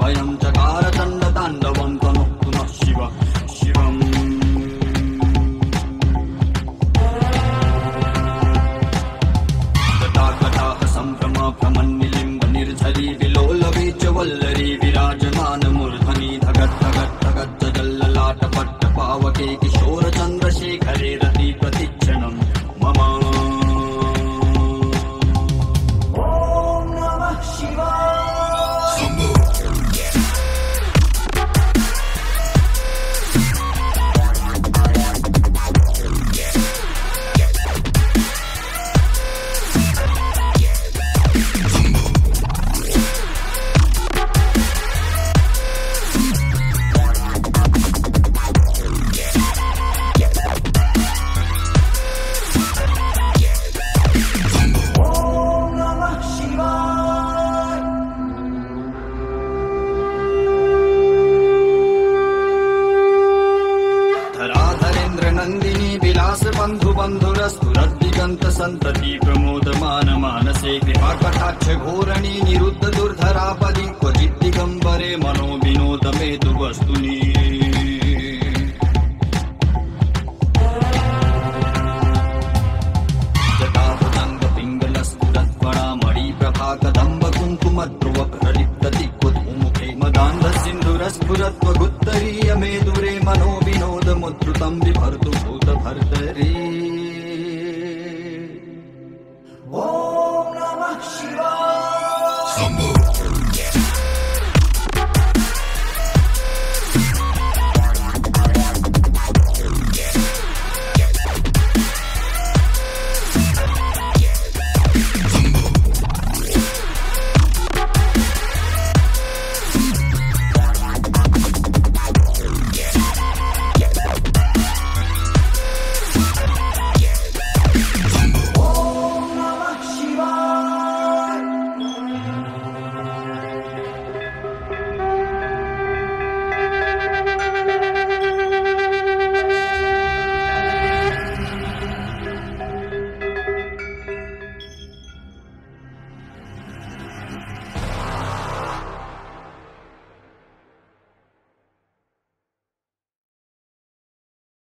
भयं चकारतण्डताण्डवं त्वम पुनः कटाकटाः सम्प्रमान् भ्रमन्निलिम्ब निर्झरी विलोली च वल्लरी శ్వాస బంధు బంధురస్తు రద్దిగంత సంతతి ప్రమోదమాన మానసే కృపాకటాక్ష ఘోరణి నిరుద్ధ దుర్ధరాపది క్వచిద్దిగంబరే మనో వినోదమేతు వస్తుని కదంబ ప్రలిప్త దిక్కు ముఖే మదాంధ సింధురస్ఫురత్వ గుత్తరీయ మే ಸ್ತಂಭಿ ಭರತು ಭೂತ ಭರ್ತರಿ ಓಂ ನಮಃ ಶಿವಾಯ